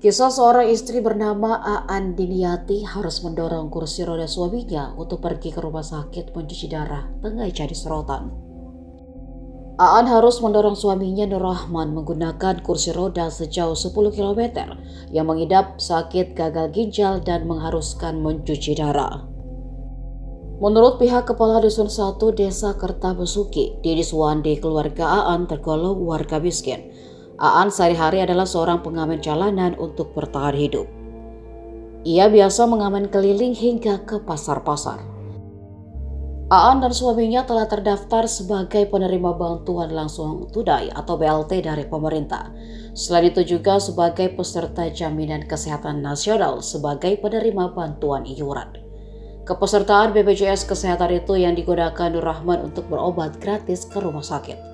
Kisah seorang istri bernama Aan Diniati harus mendorong kursi roda suaminya untuk pergi ke rumah sakit mencuci darah tengah jadi sorotan. Aan harus mendorong suaminya Nur Rahman menggunakan kursi roda sejauh 10 km yang mengidap sakit gagal ginjal dan mengharuskan mencuci darah. Menurut pihak Kepala Dusun 1 Desa Kertabesuki, Didi Suwandi keluarga Aan tergolong warga miskin Aan sehari-hari adalah seorang pengamen jalanan untuk bertahan hidup. Ia biasa mengamen keliling hingga ke pasar-pasar. Aan dan suaminya telah terdaftar sebagai penerima bantuan langsung tunai atau BLT dari pemerintah. Selain itu juga sebagai peserta jaminan kesehatan nasional sebagai penerima bantuan iuran. Kepesertaan BPJS Kesehatan itu yang digunakan Nur Rahman untuk berobat gratis ke rumah sakit.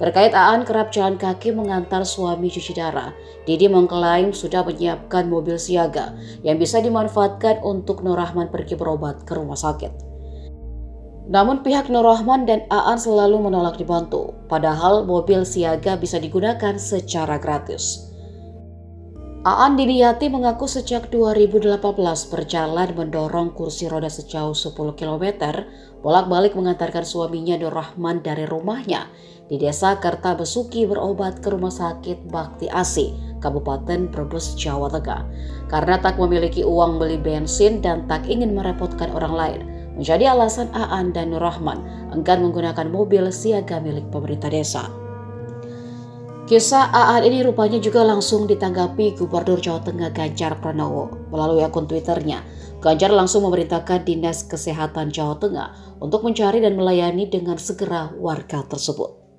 Terkait Aan kerap jalan kaki mengantar suami cuci darah, Didi mengklaim sudah menyiapkan mobil siaga yang bisa dimanfaatkan untuk Nur Rahman pergi berobat ke rumah sakit. Namun pihak Nur Rahman dan Aan selalu menolak dibantu, padahal mobil siaga bisa digunakan secara gratis. Aan Diniyati mengaku sejak 2018 berjalan mendorong kursi roda sejauh 10 km bolak-balik mengantarkan suaminya Nur Rahman dari rumahnya di desa Kertabesuki berobat ke rumah sakit Bakti Asi, Kabupaten Brebes, Jawa Tengah. Karena tak memiliki uang beli bensin dan tak ingin merepotkan orang lain, menjadi alasan Aan dan Nur Rahman enggan menggunakan mobil siaga milik pemerintah desa. Kisah Aan ini rupanya juga langsung ditanggapi Gubernur Jawa Tengah Ganjar Pranowo melalui akun Twitternya. Ganjar langsung memerintahkan Dinas Kesehatan Jawa Tengah untuk mencari dan melayani dengan segera warga tersebut.